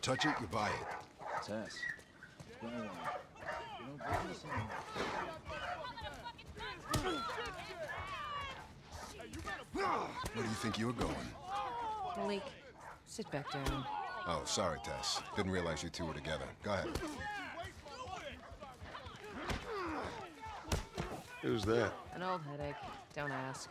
touch it, you buy it. Tess. Don't worry. You know, business Where do you think you're going? Malik, sit back down. Oh, sorry, Tess. Didn't realize you two were together. Go ahead. Who's that? An old headache. Don't ask.